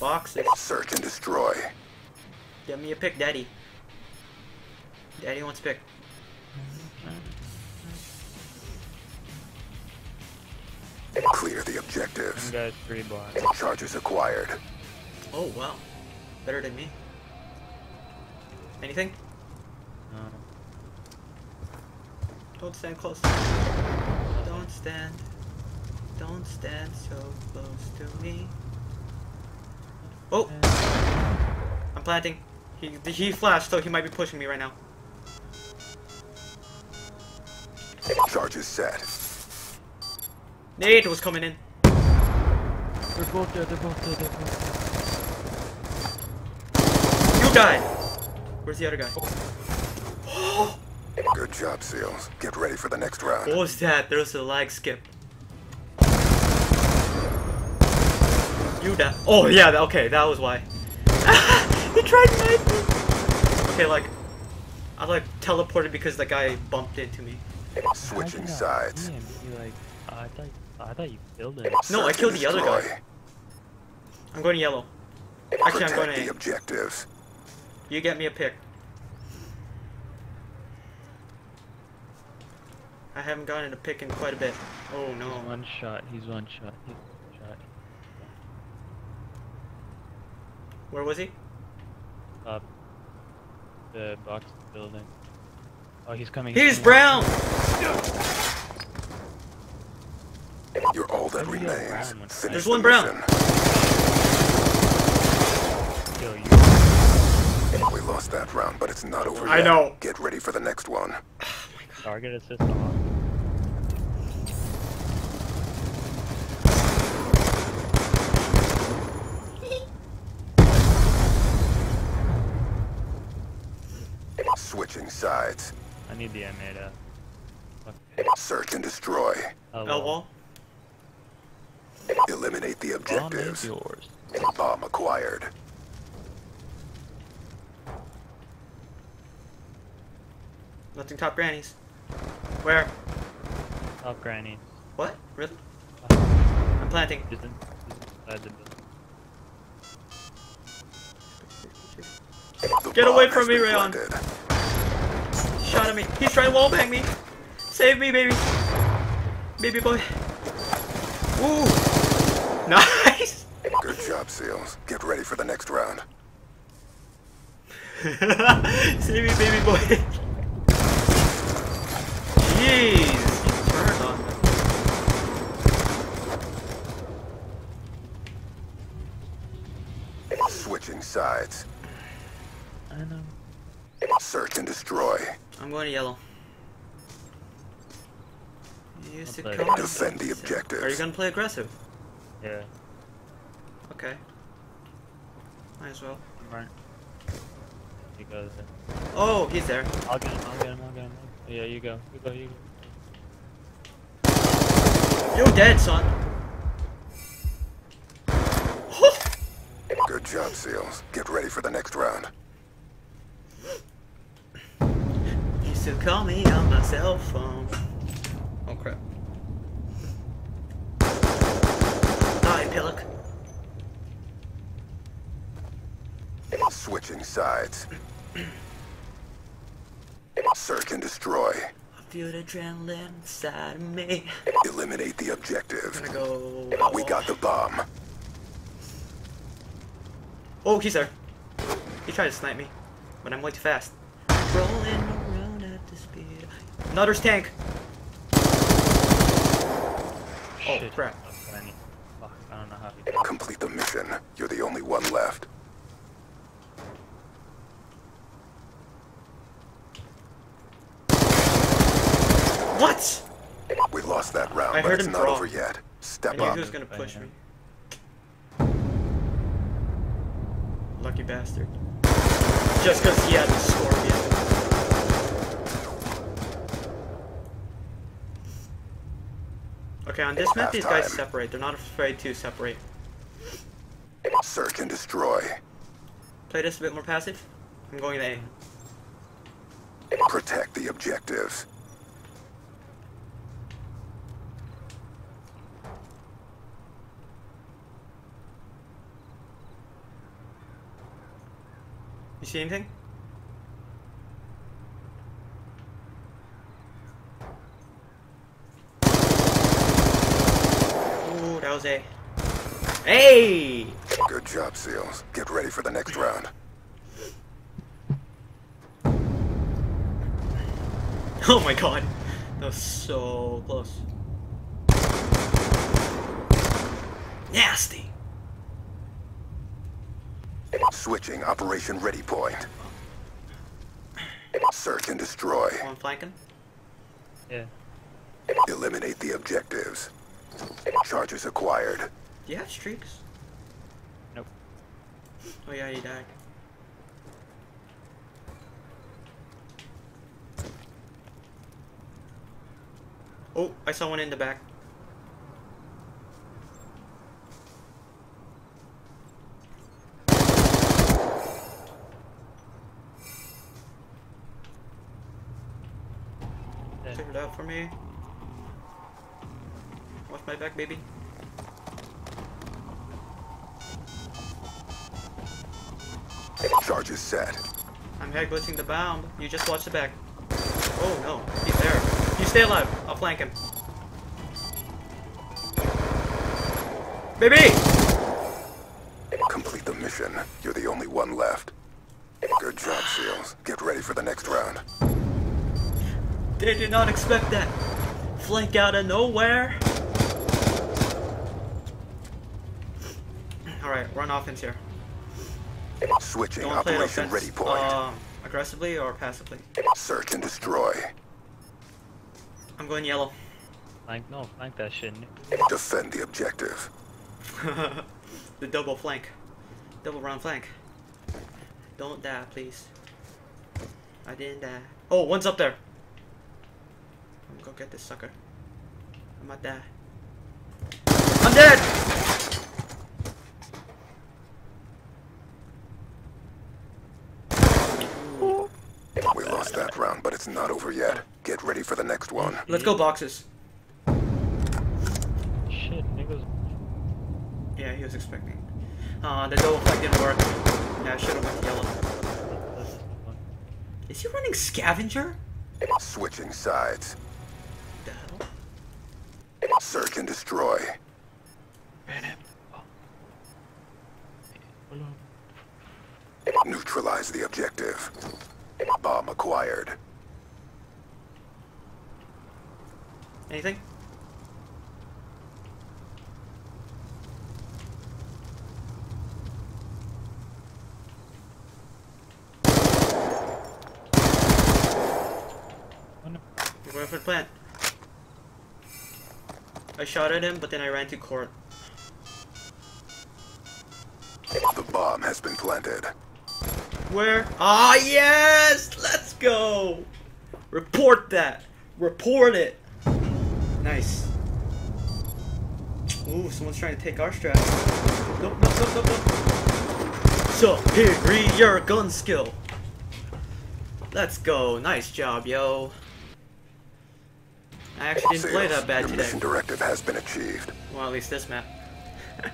Boxes. Search and destroy. Get me a pick, Daddy. Daddy wants pick. Clear the One objectives. guy's three blocks. Charges acquired. Oh wow, better than me. Anything? No. Don't stand close. Don't stand. Don't stand so close to me. Oh! I'm planting. He he flashed, so he might be pushing me right now. Charges set. Nate was coming in. They're both there, they're both there, they're both You died. Where's the other guy? Good job, SEALs. Get ready for the next round. What was that? There was a lag skip. You died. Oh yeah. that- Okay, that was why. he tried to knife me. Okay, like I like teleported because the guy bumped into me. Switching sides. Damn, you like, I thought, I thought you killed it. No, I killed the other guy. I'm going yellow. Actually, I'm Protect going the to. objectives. You get me a pick. I haven't gotten a pick in quite a bit. Oh no. He's one shot, he's one shot, he's one shot. Where was he? Up. The box building. Oh, he's coming. He's coming. brown. You're all that Why do you have remains. brown when- There's one brown. mission. Kill you. We lost that round, but it's not over I yet. know. Get ready for the next one. Target assist on. Switching sides. I need the M8 Fuck. Search and destroy. Oh, Eliminate the objectives. is yours. Bomb acquired. Nothing top grannies. Where? Top granny. What? Really? Uh, I'm planting. Just in, just inside the building. The Get away from me, Rayon. planted. Shot at me. He's trying to wallbang me. Save me, baby. Baby boy. Ooh. Nice. Good job, SEALs. Get ready for the next round. Save me, baby boy. Jeez. Turned on me. Switching sides. I know. Search and destroy. I'm going to yellow. You used to I'll come play. Defend the objective. Are you gonna play aggressive? Yeah. Okay. Might as well. Right. You go there. Oh, he's there. I'll get him, I'll get him, I'll get him. Yeah, you go. You go, you go. You're dead, son. Good job, SEALs. Get ready for the next round. Used to call me on my cell phone. Oh crap. Die, Pillock. Switching sides. Search and destroy. I feel the adrenaline inside of me. Eliminate the objectives. Gonna go. We got the bomb. Oh, he's there. He tried to snipe me, but I'm way too fast. Rolling around at the speed. Another tank. Oh, Shit. crap. Top I don't know how he did it. Complete the mission. You're the only one left. What? We lost that round, I but heard it's him not draw. over yet. Step knew up. he was gonna push me. Lucky bastard. Just because he had the scorpion. Okay, on this map, these guys separate. They're not afraid to separate. Search and destroy. Play this a bit more passive. I'm going to A. Protect the objectives. You see anything? Ooh, that was A. Hey! Good job, SEALs. Get ready for the next round. Oh my god. That was so close. Nasty. Switching Operation Ready Point. Search and destroy. One flanking. Yeah. Eliminate the objectives. Charges acquired. Do you have streaks? Nope. Oh yeah, you died. Oh, I saw one in the back. Yeah. Check it out for me. Watch my back, baby. Charges set. I'm head glitching the bomb. You just watch the back. Oh no, he's there. You stay alive. I'll flank him. Baby! Complete the mission. You're the only one left. Good job, SEALs. Get ready for the next round. They did not expect that. Flank out of nowhere. Alright, run offense here. Switching Don't play Operation offense Ready Point. um, aggressively or passively. Search and destroy. I'm going yellow. Flank, no, flank that shit. Defend the objective. the double flank. Double round flank. Don't die, please. I didn't die. Oh, one's up there. I'm gonna go get this sucker. I might die. I'm dead! We lost that round, but it's not over yet. Get ready for the next one. Let's go boxes. Shit, niggas. Yeah, he was expecting. Uh, the double flank didn't work. Yeah, I should have went yellow. This is fun. Is he running scavenger? Switching sides. Search and destroy. Neutralize the objective. Bomb acquired. Anything? Plant. I shot at him, but then I ran to court. The bomb has been planted. Where? Ah, yes! Let's go! Report that! Report it! Nice. Ooh, someone's trying to take our strap. Nope, nope, nope, nope, nope. Superior gun skill. Let's go. Nice job, yo. I actually didn't play that bad your today. mission directive has been achieved. Well, at least this map.